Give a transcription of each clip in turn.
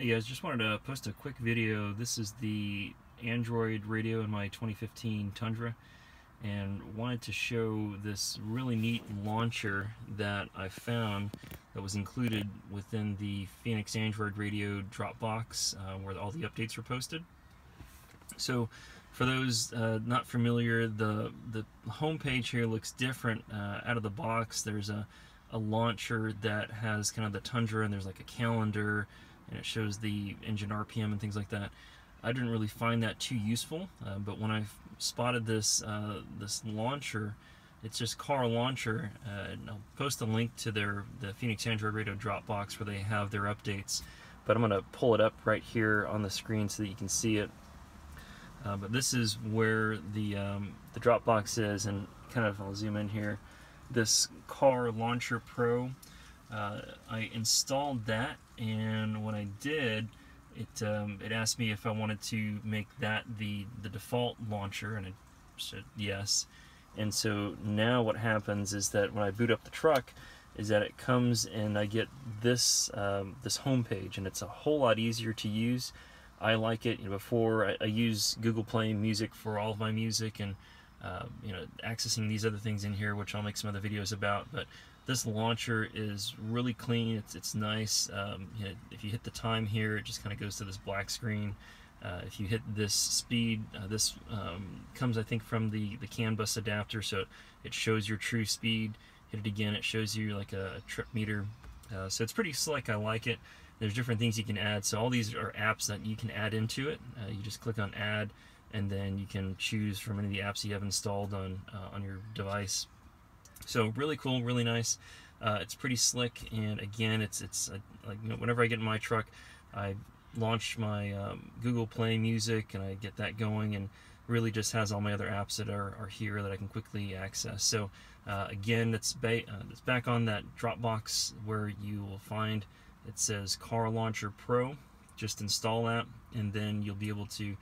Hey guys, just wanted to post a quick video. This is the Android radio in my 2015 Tundra and wanted to show this really neat launcher that I found that was included within the Phoenix Android Radio Dropbox uh, where all the updates were posted. So for those uh, not familiar, the, the homepage here looks different uh, out of the box. There's a, a launcher that has kind of the Tundra and there's like a calendar and it shows the engine RPM and things like that. I didn't really find that too useful, uh, but when I spotted this uh, this launcher, it's just car launcher. Uh, I'll post a link to their the Phoenix Android Radio Dropbox where they have their updates. But I'm going to pull it up right here on the screen so that you can see it. Uh, but this is where the um, the Dropbox is, and kind of I'll zoom in here. This Car Launcher Pro uh, I installed that and when I did it um, it asked me if I wanted to make that the the default launcher and I said yes. And so now what happens is that when I boot up the truck is that it comes and I get this um, this home page and it's a whole lot easier to use. I like it. You know, before I, I use Google Play Music for all of my music and uh, you know accessing these other things in here which I'll make some other videos about but this launcher is really clean. It's, it's nice. Um, you know, if you hit the time here, it just kind of goes to this black screen. Uh, if you hit this speed, uh, this um, comes, I think, from the, the CAN bus adapter, so it shows your true speed. Hit it again, it shows you like a, trip meter. Uh, so it's pretty slick. I like it. There's different things you can add. So all these are apps that you can add into it. Uh, you just click on Add, and then you can choose from any of the apps you have installed on uh, on your device. So really cool, really nice. Uh, it's pretty slick, and again, it's it's uh, like you know, whenever I get in my truck, I launch my um, Google Play Music and I get that going, and really just has all my other apps that are, are here that I can quickly access. So uh, again, it's, ba uh, it's back on that Dropbox where you will find it says Car Launcher Pro. Just install that, and then you'll be able to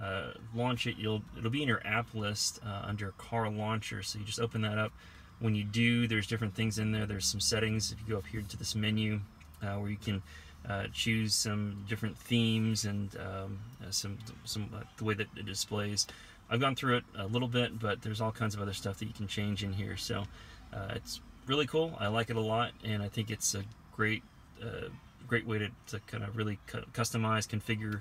uh, launch it. You'll it'll be in your app list under Car Launcher. So you just open that up when you do, there's different things in there. There's some settings. If you go up here to this menu uh, where you can uh, choose some different themes and um, uh, some some uh, the way that it displays. I've gone through it a little bit, but there's all kinds of other stuff that you can change in here. So uh, it's really cool. I like it a lot, and I think it's a great great way to, to kind of really cu customize, configure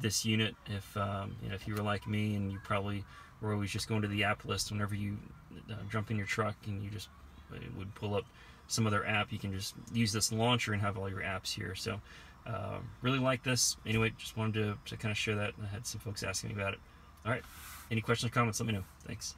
this unit. If um, you know, if you were like me and you probably were always just going to the app list whenever you uh, jump in your truck and you just uh, would pull up some other app, you can just use this launcher and have all your apps here. So uh, really like this. Anyway, just wanted to, to kind of share that. I had some folks asking me about it. All right. Any questions or comments, let me know. Thanks.